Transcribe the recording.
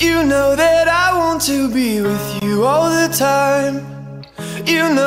You know that I want to be with you all the time. You know.